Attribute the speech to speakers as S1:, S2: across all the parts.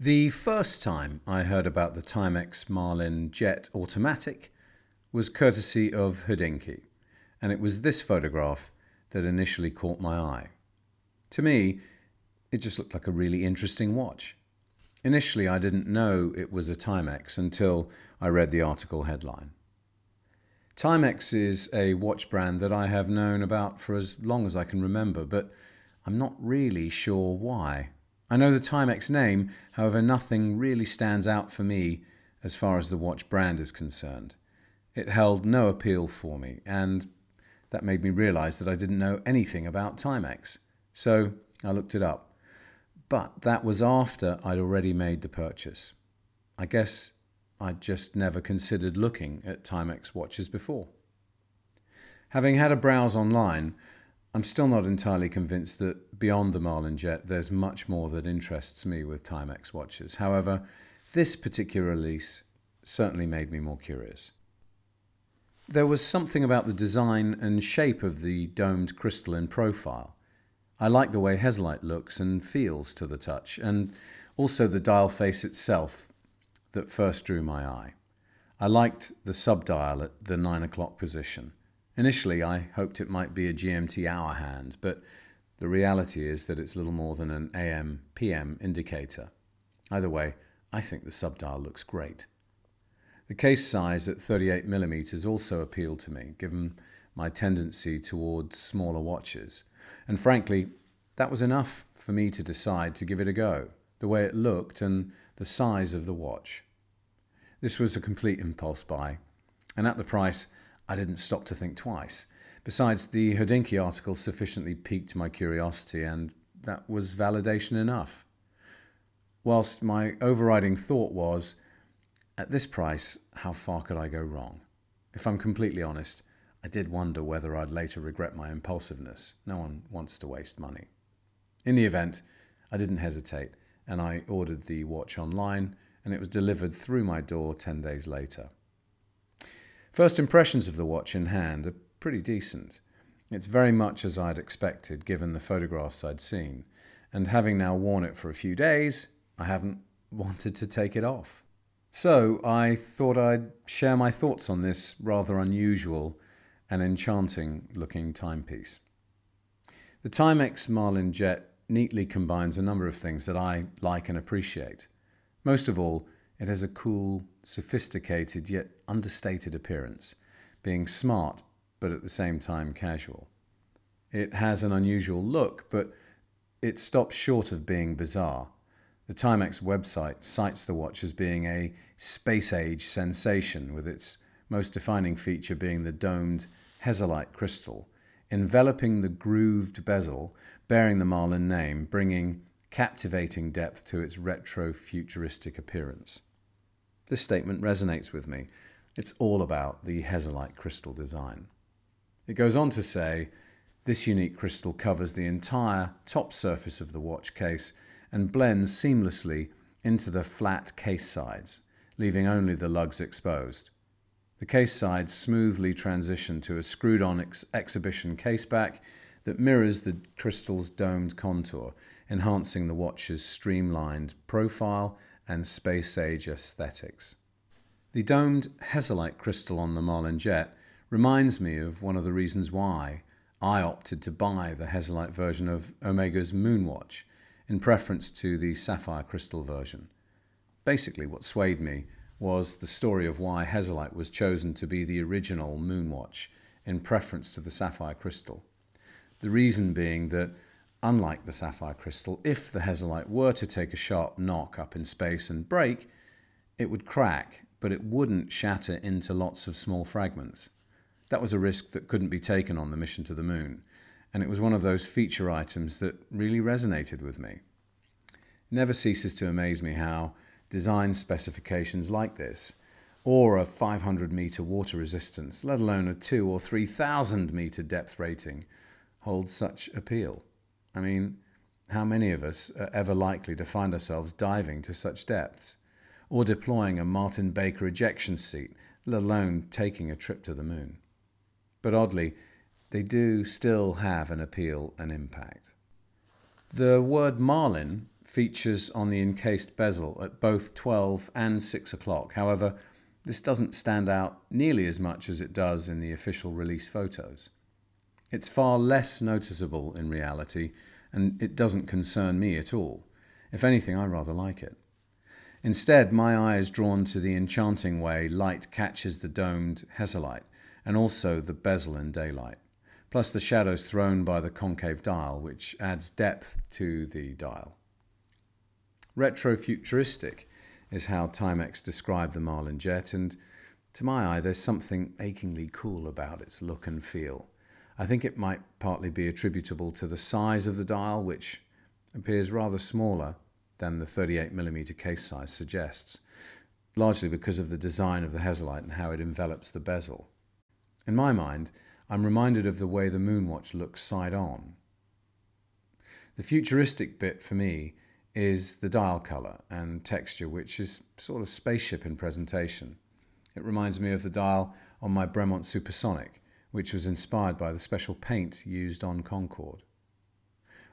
S1: The first time I heard about the Timex Marlin Jet Automatic was courtesy of Hodinkee, and it was this photograph that initially caught my eye. To me, it just looked like a really interesting watch. Initially, I didn't know it was a Timex until I read the article headline. Timex is a watch brand that I have known about for as long as I can remember, but I'm not really sure why. I know the Timex name, however, nothing really stands out for me as far as the watch brand is concerned. It held no appeal for me, and that made me realize that I didn't know anything about Timex. So I looked it up. But that was after I'd already made the purchase. I guess I'd just never considered looking at Timex watches before. Having had a browse online, I'm still not entirely convinced that beyond the Marlin Jet, there's much more that interests me with Timex watches. However, this particular release certainly made me more curious. There was something about the design and shape of the domed crystalline profile. I like the way Hesalite looks and feels to the touch, and also the dial face itself that first drew my eye. I liked the subdial at the 9 o'clock position. Initially, I hoped it might be a GMT hour hand, but the reality is that it's little more than an AM PM indicator. Either way, I think the subdial looks great. The case size at 38mm also appealed to me, given my tendency towards smaller watches. And frankly, that was enough for me to decide to give it a go, the way it looked and the size of the watch. This was a complete impulse buy, and at the price, I didn't stop to think twice. Besides, the Hodinkee article sufficiently piqued my curiosity, and that was validation enough. Whilst my overriding thought was, at this price, how far could I go wrong? If I'm completely honest, I did wonder whether I'd later regret my impulsiveness. No one wants to waste money. In the event, I didn't hesitate, and I ordered the watch online, and it was delivered through my door 10 days later. First impressions of the watch in hand pretty decent. It's very much as I'd expected given the photographs I'd seen, and having now worn it for a few days, I haven't wanted to take it off. So I thought I'd share my thoughts on this rather unusual and enchanting looking timepiece. The Timex Marlin Jet neatly combines a number of things that I like and appreciate. Most of all, it has a cool, sophisticated yet understated appearance, being smart but at the same time casual. It has an unusual look, but it stops short of being bizarre. The Timex website cites the watch as being a space age sensation, with its most defining feature being the domed Hesalite crystal, enveloping the grooved bezel bearing the Marlin name, bringing captivating depth to its retro futuristic appearance. This statement resonates with me. It's all about the Hesalite crystal design. It goes on to say, this unique crystal covers the entire top surface of the watch case and blends seamlessly into the flat case sides, leaving only the lugs exposed. The case sides smoothly transition to a screwed-on ex exhibition case back that mirrors the crystal's domed contour, enhancing the watch's streamlined profile and space age aesthetics. The domed Hesalite crystal on the Marlin Jet reminds me of one of the reasons why I opted to buy the Hesalite version of Omega's Moonwatch in preference to the sapphire crystal version. Basically, what swayed me was the story of why Hesalite was chosen to be the original Moonwatch in preference to the sapphire crystal. The reason being that Unlike the sapphire crystal, if the Hesalite were to take a sharp knock up in space and break, it would crack, but it wouldn't shatter into lots of small fragments. That was a risk that couldn't be taken on the mission to the moon, and it was one of those feature items that really resonated with me. It never ceases to amaze me how design specifications like this, or a 500 meter water resistance, let alone a 2 or 3000 meter depth rating, hold such appeal. I mean, how many of us are ever likely to find ourselves diving to such depths? Or deploying a Martin Baker ejection seat, let alone taking a trip to the moon? But oddly, they do still have an appeal and impact. The word marlin features on the encased bezel at both 12 and 6 o'clock. However, this doesn't stand out nearly as much as it does in the official release photos. It's far less noticeable in reality, and it doesn't concern me at all. If anything, I rather like it. Instead, my eye is drawn to the enchanting way light catches the domed Hesalite, and also the bezel in daylight, plus the shadows thrown by the concave dial, which adds depth to the dial. Retrofuturistic is how Timex described the Marlin Jet, and to my eye, there's something achingly cool about its look and feel. I think it might partly be attributable to the size of the dial, which appears rather smaller than the 38mm case size suggests, largely because of the design of the Hesalite and how it envelops the bezel. In my mind, I'm reminded of the way the Moonwatch looks side on. The futuristic bit for me is the dial color and texture, which is sort of spaceship in presentation. It reminds me of the dial on my Bremont Supersonic, which was inspired by the special paint used on Concorde.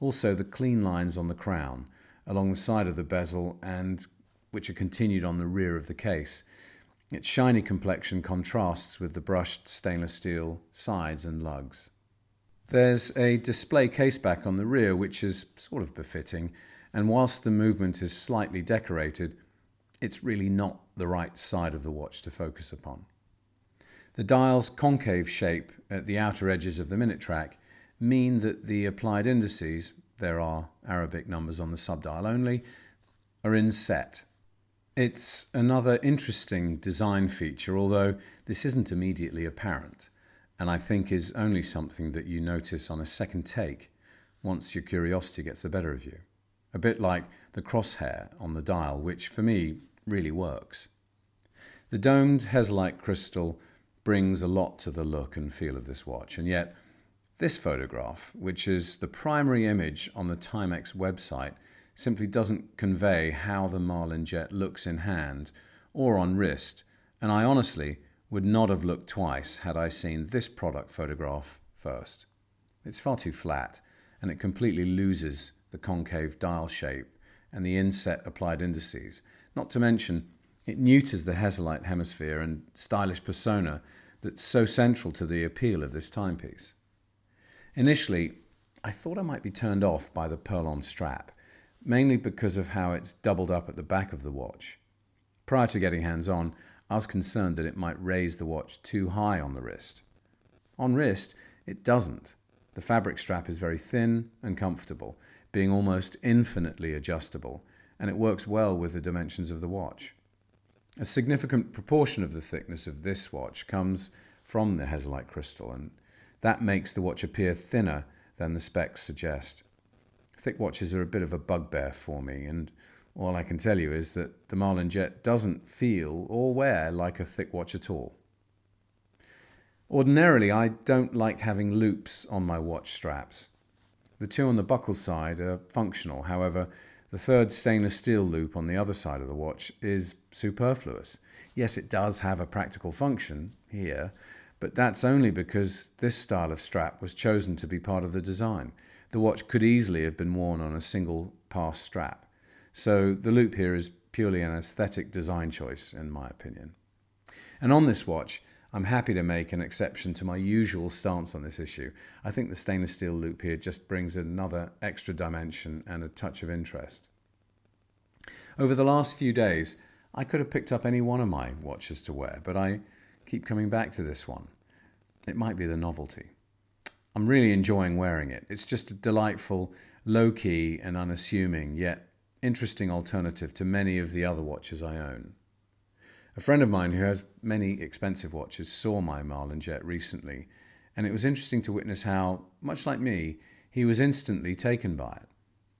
S1: Also, the clean lines on the crown, along the side of the bezel, and which are continued on the rear of the case. Its shiny complexion contrasts with the brushed stainless steel sides and lugs. There's a display caseback on the rear, which is sort of befitting, and whilst the movement is slightly decorated, it's really not the right side of the watch to focus upon. The dial's concave shape at the outer edges of the minute track mean that the applied indices, there are Arabic numbers on the subdial only, are in set. It's another interesting design feature, although this isn't immediately apparent, and I think is only something that you notice on a second take once your curiosity gets the better of you a bit like the crosshair on the dial, which for me really works. The domed Hesalite crystal brings a lot to the look and feel of this watch, and yet this photograph, which is the primary image on the Timex website, simply doesn't convey how the Marlin Jet looks in hand or on wrist, and I honestly would not have looked twice had I seen this product photograph first. It's far too flat, and it completely loses the concave dial shape, and the inset applied indices. Not to mention, it neuters the Hesalite hemisphere and stylish persona that's so central to the appeal of this timepiece. Initially, I thought I might be turned off by the Perlon strap, mainly because of how it's doubled up at the back of the watch. Prior to getting hands-on, I was concerned that it might raise the watch too high on the wrist. On wrist, it doesn't. The fabric strap is very thin and comfortable, being almost infinitely adjustable, and it works well with the dimensions of the watch. A significant proportion of the thickness of this watch comes from the Hesalite crystal, and that makes the watch appear thinner than the specs suggest. Thick watches are a bit of a bugbear for me, and all I can tell you is that the Marlin Jet doesn't feel or wear like a thick watch at all. Ordinarily, I don't like having loops on my watch straps. The two on the buckle side are functional, however, the third stainless steel loop on the other side of the watch is superfluous. Yes, it does have a practical function here, but that's only because this style of strap was chosen to be part of the design. The watch could easily have been worn on a single pass strap. So the loop here is purely an aesthetic design choice, in my opinion. And on this watch, I'm happy to make an exception to my usual stance on this issue. I think the stainless steel loop here just brings another extra dimension and a touch of interest. Over the last few days, I could have picked up any one of my watches to wear, but I keep coming back to this one. It might be the novelty. I'm really enjoying wearing it. It's just a delightful, low key, and unassuming, yet interesting alternative to many of the other watches I own. A friend of mine who has many expensive watches saw my Marlin Jet recently, and it was interesting to witness how, much like me, he was instantly taken by it.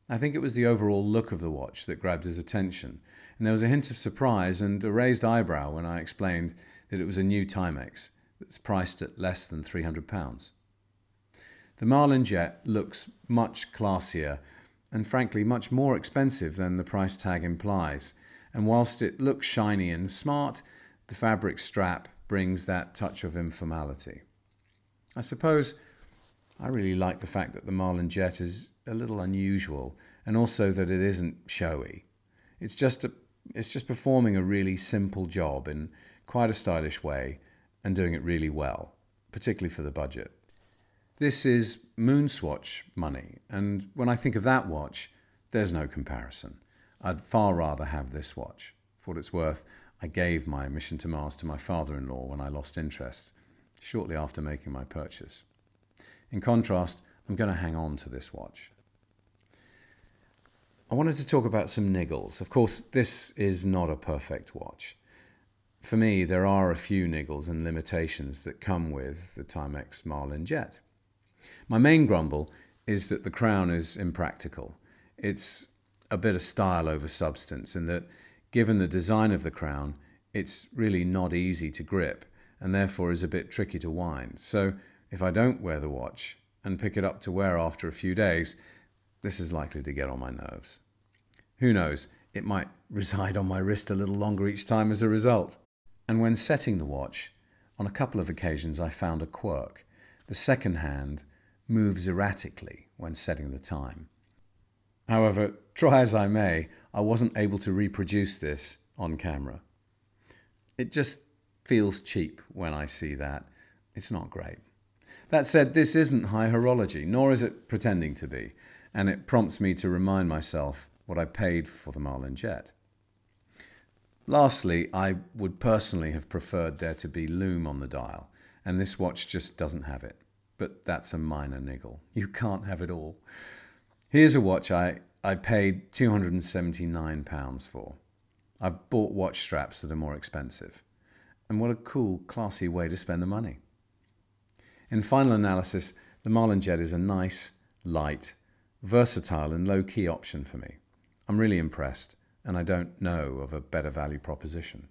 S1: I think it was the overall look of the watch that grabbed his attention, and there was a hint of surprise and a raised eyebrow when I explained that it was a new Timex that's priced at less than £300. The Marlin Jet looks much classier and frankly much more expensive than the price tag implies, and whilst it looks shiny and smart, the fabric strap brings that touch of informality. I suppose I really like the fact that the Marlin Jet is a little unusual and also that it isn't showy. It's just a, it's just performing a really simple job in quite a stylish way and doing it really well, particularly for the budget. This is Moonswatch money, and when I think of that watch, there's no comparison. I'd far rather have this watch. For what it's worth, I gave my mission to Mars to my father in law when I lost interest, shortly after making my purchase. In contrast, I'm going to hang on to this watch. I wanted to talk about some niggles. Of course, this is not a perfect watch. For me, there are a few niggles and limitations that come with the Timex Marlin Jet. My main grumble is that the crown is impractical. It's a bit of style over substance, in that, given the design of the crown, it's really not easy to grip and therefore is a bit tricky to wind. So, if I don't wear the watch and pick it up to wear after a few days, this is likely to get on my nerves. Who knows, it might reside on my wrist a little longer each time as a result. And when setting the watch, on a couple of occasions I found a quirk. The second hand moves erratically when setting the time. However, try as I may, I wasn't able to reproduce this on camera. It just feels cheap when I see that. It's not great. That said, this isn't high horology, nor is it pretending to be, and it prompts me to remind myself what I paid for the Marlin Jet. Lastly, I would personally have preferred there to be lume on the dial, and this watch just doesn't have it. But that's a minor niggle. You can't have it all. Here's a watch I, I paid £279 for. I've bought watch straps that are more expensive. And what a cool, classy way to spend the money. In final analysis, the Marlin Jet is a nice, light, versatile and low-key option for me. I'm really impressed and I don't know of a better value proposition.